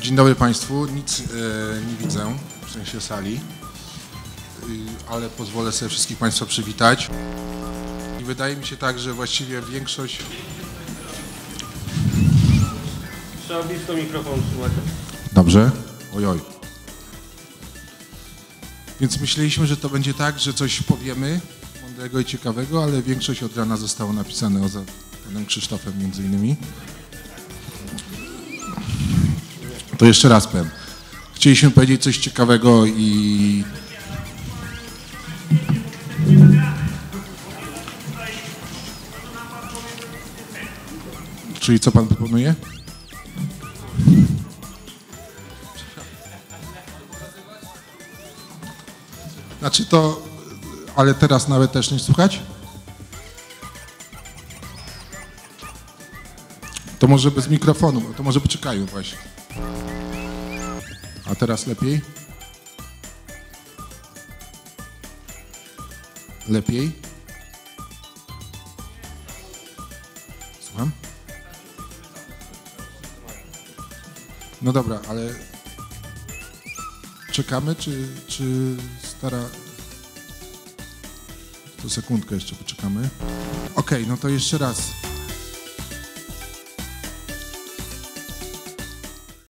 Dzień dobry Państwu. Nic e, nie widzę w sensie sali, Y, ale pozwolę sobie wszystkich Państwa przywitać. I wydaje mi się tak, że właściwie większość. Trzeba blisko mikrofon trzymać. Dobrze. Ojoj. Więc myśleliśmy, że to będzie tak, że coś powiemy mądrego i ciekawego, ale większość od rana zostało napisane o za panem Krzysztofem między innymi. To jeszcze raz powiem. Chcieliśmy powiedzieć coś ciekawego i Czyli co pan proponuje? Znaczy to, ale teraz nawet też nie słuchać? To może bez mikrofonu, to może poczekają właśnie. A teraz lepiej? Lepiej? Słucham? No dobra, ale czekamy, czy, czy stara... To sekundkę jeszcze poczekamy. Okej, no to jeszcze raz.